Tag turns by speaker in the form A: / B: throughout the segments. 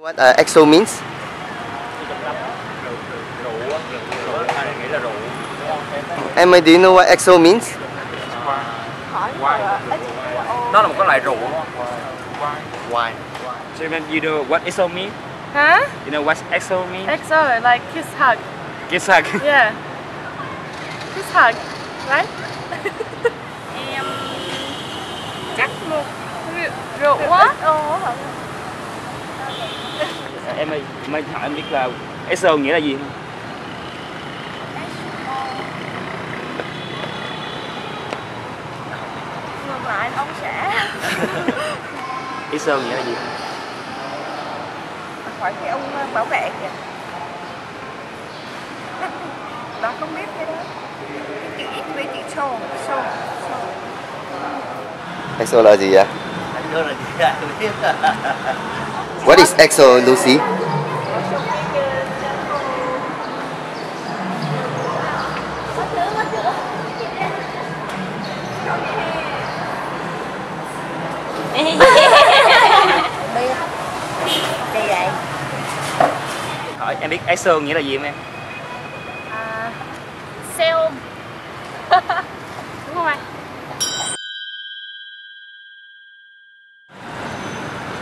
A: What uh, EXO means? Emma, do you know what EXO means?
B: Nó là một cái loại rượu đúng không?
A: Why?
B: So then you know what EXO means?
C: Huh?
B: You know what EXO mean?
C: EXO, like kiss hug.
B: Kiss hug.
C: Yeah. Kiss hug, right? em chắc một rượu, rượu quá.
B: Em ơi, em hỏi em biết là EXO nghĩa là gì không?
C: Ngược lại ông sẽ
B: EXO nghĩa là gì?
C: hỏi cái ông ờ, bảo vệ kìa. Đó không biết cái đó. Cái chữ ít với chữ show, show, show.
A: EXO là gì ạ? What is EXO, Lucy?
B: Hỏi em biết EXO nghĩa là gì không em?
C: À, xe ôm. Đúng không anh?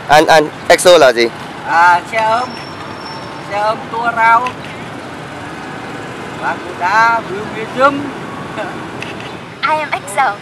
A: Anh, anh, EXO là gì?
D: À, xe ôm xe ôm tua rau và cũng đã biểu dâm
C: I am EXO.